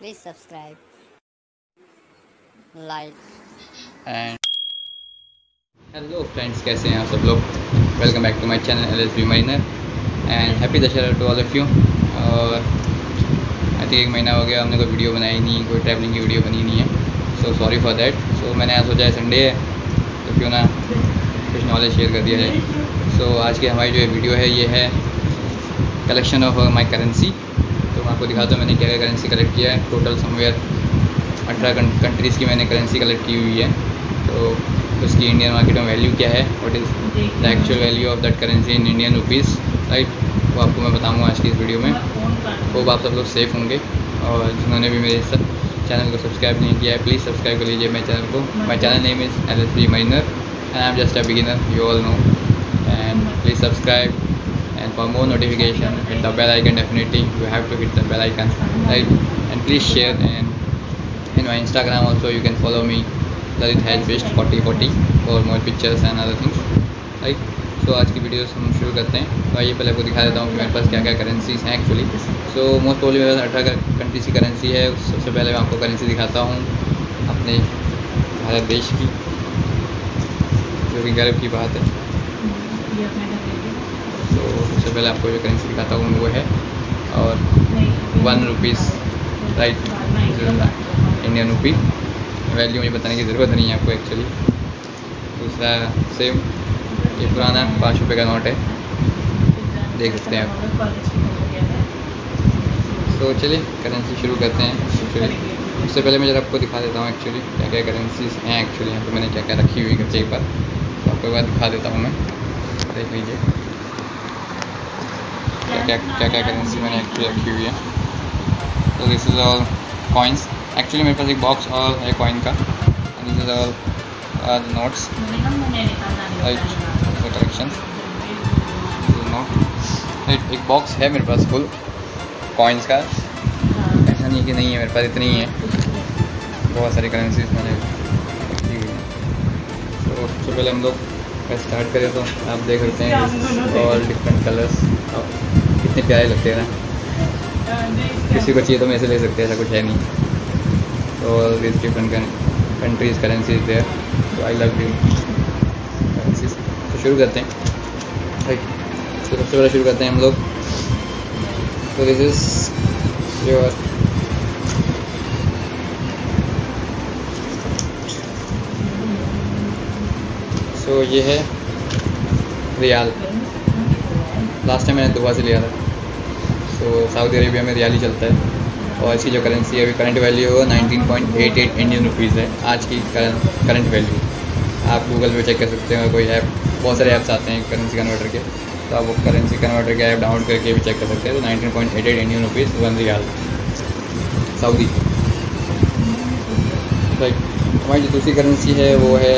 Please subscribe, like. And hello friends कैसे हैं आप सब लोग? Welcome back to my channel L S B minor and happy Dussehra to all of you और I think एक महीना हो गया हमने कोई वीडियो बनाई नहीं कोई ट्रैवलिंग की वीडियो बनी नहीं है. So sorry for that so मैंने आज सोचा है संडे है तो क्यों ना कुछ नॉलेज शेयर कर दिया जाए. सो so, आज की हमारी जो वीडियो है ये है कलेक्शन ऑफ़ माई करेंसी तो मैं आपको दिखाता हूँ मैंने क्या क्या करेंसी कलेक्ट किया है। टोटल समवेयर अठारह कंट्रीज़ की मैंने करेंसी कलेक्ट की हुई है। तो उसकी इंडियन मार्केट में वैल्यू क्या है? What is the actual value of that currency in Indian rupees right वो आपको मैं बताऊँगा आज की इस वीडियो में। होप आप सब लोग सेफ़ होंगे। और जिन्होंने भी मेरे सब चैनल को सब्सक्राइब नहीं किया है प्लीज़ सब्सक्राइब कर लीजिए मेरे चैनल को। My channel name is L S B minor and I am just a beginner you all know and please subscribe and for more notification hit the bell icon definitely you have to hit the bell icon right and please share and in my instagram also you can follow me lalit has best 4040 for more pictures and other things right so आज की video हम शुरू करते हैं तो आइए पहले आपको दिखा देता हूँ कि मेरे पास क्या क्या करेंसीज हैं एक्चुअली सो मोस्ट प्रॉब्लम मेरे पास अठारह कंट्रीज़ की करेंसी है सबसे पहले मैं आपको करेंसी दिखाता हूँ अपने भारत देश की जो कि गर्व की बात है तो सबसे पहले आपको जो करेंसी दिखाता हूँ वो है और one rupees right Indian rupee value मुझे बताने की ज़रूरत नहीं है आपको एक्चुअली दूसरा सेम ये पुराना पाँच रुपये का नोट है। देख सकते हैं आप। तो चलिए करेंसी शुरू करते हैं। एक्चुअली उससे पहले मैं जरा आपको दिखा देता हूँ एक्चुअली क्या क्या करेंसीज हैं एक्चुअली यहाँ पर मैंने क्या क्या रखी हुई करके एक बार। तो आपको एक बार दिखा देता हूँ मैं। देख लीजिए। क्या क्या करेंसी मैंने एक्चुअली रखी हुई है? तो this is all coins actually मेरे पास एक बॉक्स और है कॉइन का। This is all notes collection एक बॉक्स है मेरे पास फुल कॉइन्स का। ऐसा नहीं कि नहीं है, मेरे पास इतनी ही है। बहुत सारी करेंसीज मैंने रखी हुई हैं। तो पहले हम लोग स्टार्ट करें तो आप देख सकते हैं ऑल डिफरेंट कलर्स कितने प्यारे लगते हैं ना। किसी को चाहिए तो मैं ऐसे ले सकते हैं, ऐसा कुछ है नहीं। तो this different countries currencies there तो आई लव यू तो शुरू करते हैं। तो सबसे पहले शुरू करते हैं हम लोग। तो दिस इज़ योर सो ये है रियाल। लास्ट टाइम मैंने दुबा से लिया था। तो सऊदी अरेबिया में रियाली चलता है। और इसकी जो करेंसी है, अभी करंट वैल्यू है nineteen point eight eight Indian rupees है। आज की करंट वैल्यू आप गूगल पे चेक कर सकते हैं कोई ऐप बहुत सारे ऐप्स आते हैं करेंसी कन्वर्टर के। तो आप वो करेंसी कन्वर्टर के ऐप डाउनलोड करके भी चेक कर सकते हैं। तो nineteen point eight eight Indian rupees one riyal Saudi right हमारी जो दूसरी करेंसी है, वो है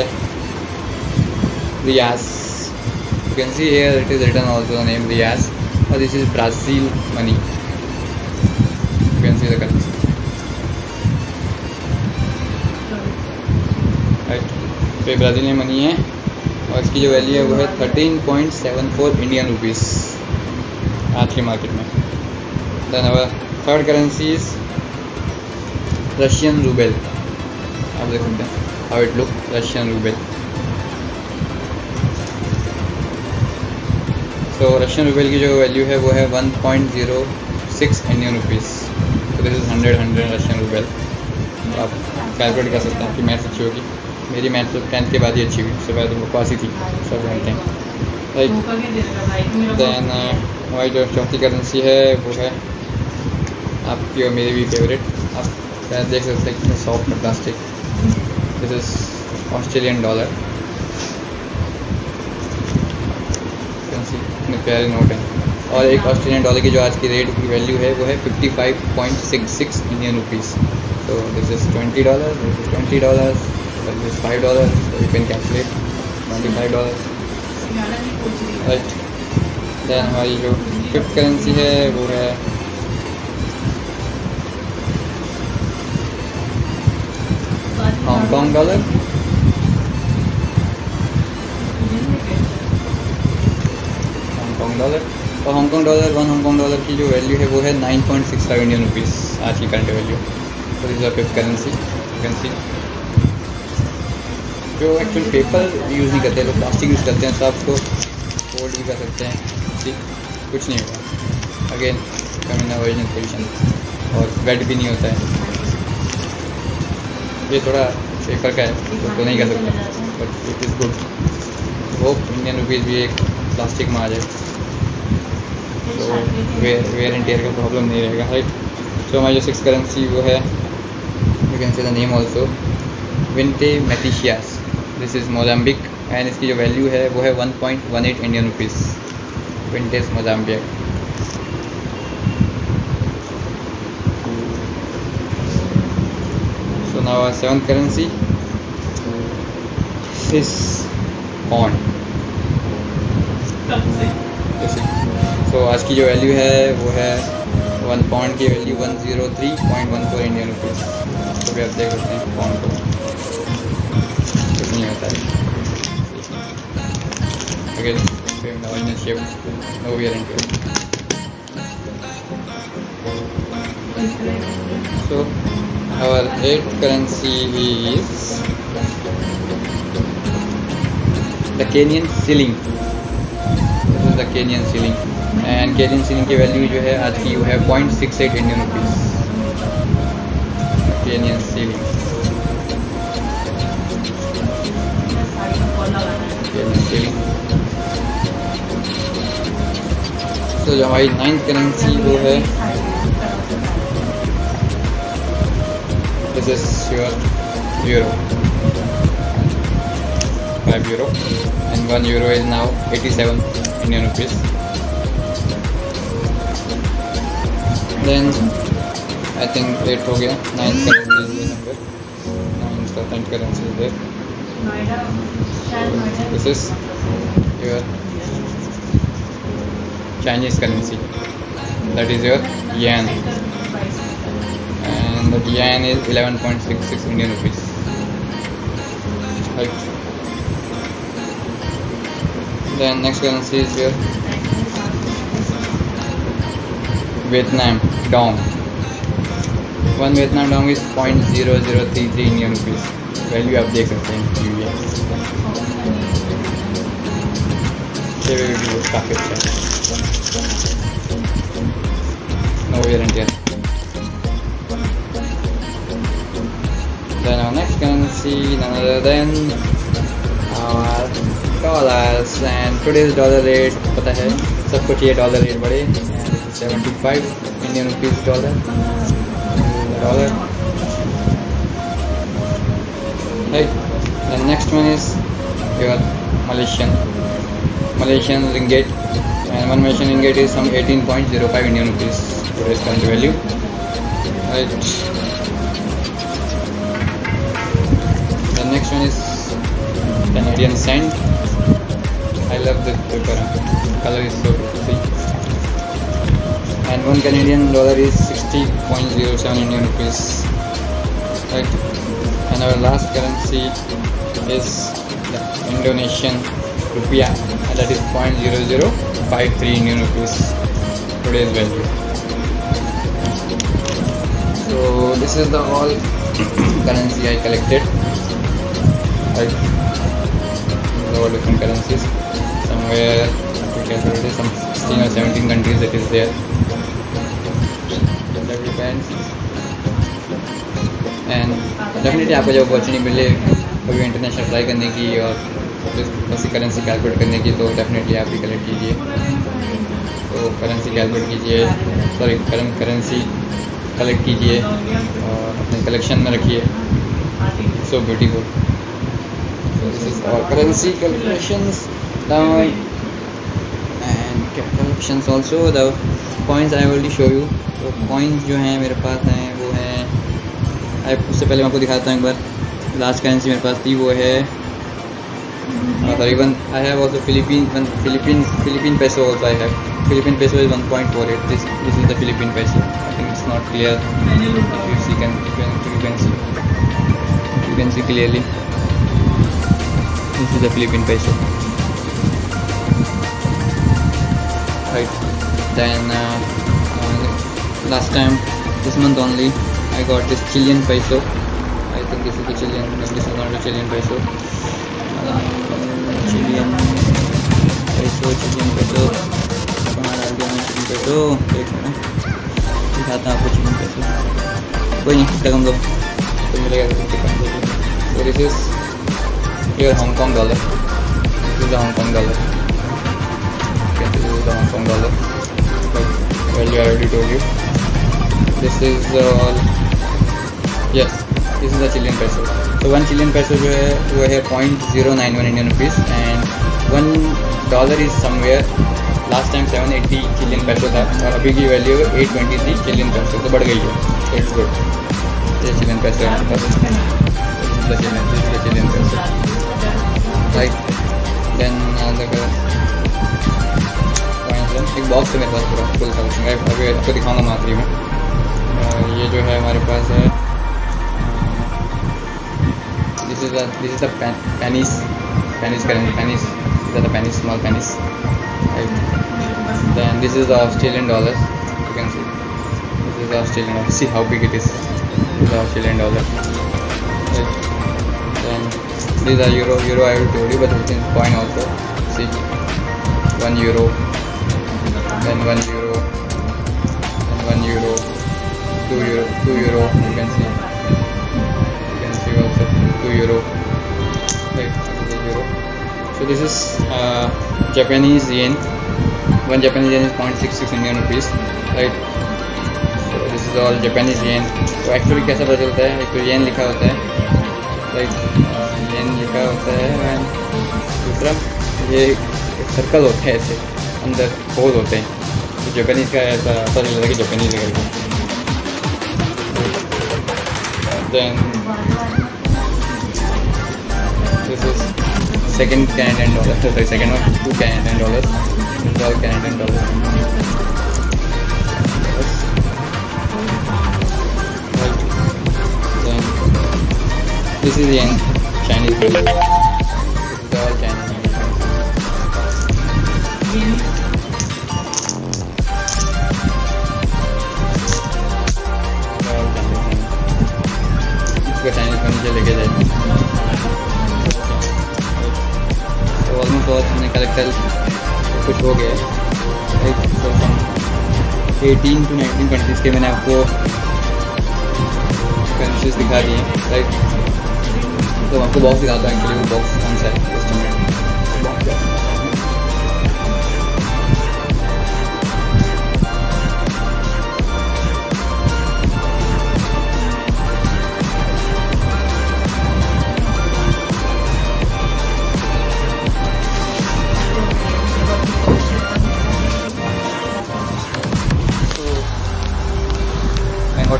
riyal can see here it is written also the name But this is Brazil money. You can see the ये मनी है और इसकी जो वैल्यू है वो है thirteen point seven four Indian rupees आज के मार्केट में। Then our third currency is Russian ruble आप देख सकते हैं how it look Russian ruble तो रशियन रूबेल की जो वैल्यू है वो है one point zero six Indian rupees तो this is hundred hundred Russian ruble तो आप कैलकुलेट कर सकते हैं आपकी मैथ अच्छी होगी. मेरी मैथ तो टेंथ के बाद ही अच्छी हुई उससे पहले तो बकवास ही थी सब जानते हैं. राइट दैन हमारी जो चौथी करेंसी है वो है आपकी और मेरी भी फेवरेट आप देख सकते हैं कितने soft plastic this is Australian dollar इतने प्यारे नोट हैं। और एक ऑस्ट्रेलियन डॉलर की जो आज की रेट की वैल्यू है, वो है fifty five point six six Indian rupees तो this is twenty dollar this is twenty dollar this is five dollar you can calculate twenty five dollar right then हमारी जो फिफ्थ करेंसी है, वो है Hong Kong dollar Hong Kong dollar और Hong Kong dollar one Hong Kong dollar की जो value है वो है nine point six five Indian rupees आज की current value fifth currency. You can see. जो एक्चुअल पेपर यूज़ नहीं करते तो प्लास्टिक यूज़ करते हैं सब तो फोल्ड भी कर सकते हैं ठीक कुछ नहीं होगा again come in original position और वेट भी नहीं होता है ये थोड़ा पेपर का है तो, तो नहीं कर सकते but it is good hope Indian rupees भी एक प्लास्टिक में आ जाए तो वेयर वेयर एंड टेयर का प्रॉब्लम नहीं रहेगा राइट सो हमारी जो सिक्स करेंसी वो है you can say the name also विंटे मैटिशियास दिस इज़ मोजाम्बिक एंड इसकी जो वैल्यू है वो है one point one eight Indian rupees vintage Mozambique so now our seventh currency is pond तो आज की जो वैल्यू है, वो है वन पॉइंट की value one zero three point one four Indian rupees तो भी आप देख सकते हैं पॉइंट को। कितनी होता है। Shilling the shilling and Kenyan shilling की वैल्यू जो है आज की वो है point six eight Indian rupees Kenyan shilling तो जो हमारी नाइन्थ करेंसी वो है this is your euro five euro and one euro is now eighty seven Indian rupees then I think eight हो गया. नाइन्थ का नंबर नाइन्थ का टेंथ का range is there this is your Chinese currency that is your yen and the yen is 11.66 Indian rupees then next currency is your Vietnam dong one Vietnam dong is 0.0033 Indian rupees value आप देख सकते हैं you है ये भी काफ़ी अच्छा है nowhere and tear Then our next currency, none other than our dollars and today's dollar rate पता है सब कुछ ये डॉलर रेट बढ़े 75 Indian rupees dollar. Dollar. Right. The next one is your Malaysian. Malaysian ringgit. And one Malaysian ringgit is some 18.05 Indian rupees. Today's current value. Right. The next one is Canadian cent. I love this paper. Color is so pretty and one Canadian dollar is 60.07 Indian rupees right? And our last currency is the Indonesian rupiah. And that is 0.0053 Indian rupees today's value. So this is the all currency I collected right? All different currencies. Somewhere we calculated some 16 or 17 countries that is there and definitely आपको जब opportunity मिले, कभी international try करने की और ऐसी currency calculate करने की तो डेफिनेटली आप भी कलेक्ट कीजिए। तो करेंसी कैलकुलेट कीजिए सॉरी करेंसी कलेक्ट कीजिए और अपने कलेक्शन में रखिए। So beautiful currency calculations calculations also the points I already show you तो पॉइंट्स जो हैं मेरे पास हैं, वो हैं। उससे पहले मैं आपको दिखाता हूँ एक बार। लास्ट करेंसी मेरे पास थी, वो है। करीबन I have also Philippine Philippine Philippine peso also I have peso is one point four eight this this is the Philippine peso I think it's not clear you can see clearly this is the Philippine peso uh, uh, last time this month only I got this Chilean peso. I think this is the Chilean. This is not the Chilean peso. Uh, Chilean peso, Chilean peso. एक दिखाता हूँ आपको Chilean peso कोई नहीं रकम दो तो मिलेगा तो this is your Hong Kong dollar this is the Hong Kong dollar I already told you? This is all yes this is the Chilean peso. So one Chilean peso जो है वो है point zero nine one Indian rupees and one dollar is somewhere last time seven eighty Chilean peso था और अभी की value eight twenty three Chilean peso तो बढ़ गई है इट्स गुड ये चिलियन पैसे हमारे चिलियन पैसे राइट देन एक बॉक्स से मेरे पास पूरा फुल था उसमें। अभी आपको दिखाऊँगा माथरी में ये जो है हमारे पास है this is this is a pennies pennies करेंगे पेनिस ज़्यादा pennies small pennies then this is the Australian dollar you can see this is Australian see how big it is Australian dollar then this are euro euro I will tell you but it is point also see one euro then one euro and one euro two euro two euro you can see you can see also two euro right euro so this is uh, Japanese yen one Japanese yen is 0.66 Indian rupees right so this is all Japanese yen तो actually कैसा पता चलता है एक तो येन लिखा होता है राइट येन लिखा होता है एंड दूसरा ये सर्कल होता है ऐसे अंदर पोज होते हैं। तो जपनीज का ऐसा ऐसा लगता तो है कि जपनीज करके then this Canadian dollar sorry one two Canadian dollar enter Canadian dollar This is the Chinese. This is all Chinese. Yeah. Yuan. इसको चाइनीज़ में नीचे लेके जाए तो ऑलमोस्ट बहुत हमने कलेक्टर कुछ हो तो एटीन टू नाइनटीन कंट्रीज़ के मैंने आपको कंट्रीज़ दिखा दिए राइट तो आपको बॉक्स दिखाता हूँ एक्चुअली बॉक्स कौन सा है?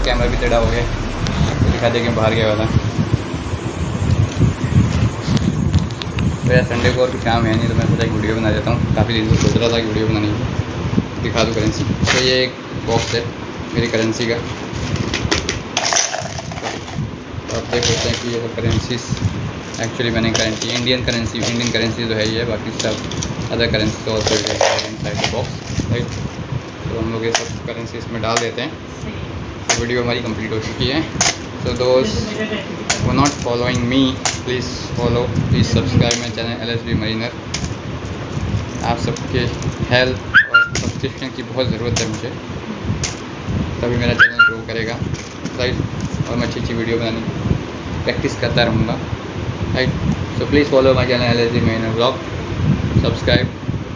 कैमरा भी टेढ़ा हो गया। तो दिखा दे कि बाहर गया वाला तो यार संडे को और कुछ काम है नहीं तो मैं सोचा एक वीडियो बना देता हूँ। काफ़ी दिन से सोच रहा था कि वीडियो बनाने की। दिखा दूँ करेंसी तो ये एक बॉक्स है मेरी करेंसी का। तो आप देख सकते हैं कि ये करेंसी एक्चुअली मैंने currency Indian currency Indian currency तो है ही है, बाकी सब अदर करेंसी तो इनसाइड द बॉक्स राइट तो हम लोग ये सब करेंसी इसमें डाल देते हैं। वीडियो हमारी कंप्लीट हो चुकी है। So वो not following me please follow please subscribe my channel L S B mariner आप सबके हेल्प और सब्सक्रिप्शन की बहुत ज़रूरत है मुझे। तभी मेरा चैनल ग्रो करेगा। राइट और मैं अच्छी अच्छी वीडियो बनाने प्रैक्टिस करता रहूँगा। Right so please follow my channel L S B mariner blog subscribe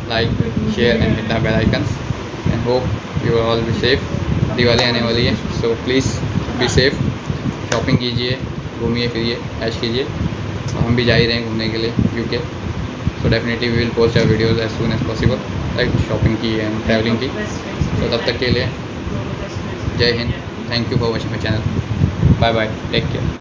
like share and the bell icons and hope you are all be safe Diwali आने वाली है। So please be safe shopping कीजिए घूमिए फिरिए ऐश कीजिए। और हम भी जा ही रहे हैं घूमने के लिए यू के so definitely we will post our videos as soon as possible like shopping की एंड ट्रैवलिंग की। तो तब तक के लिए जय Hind. Thank you for watching my channel bye bye take care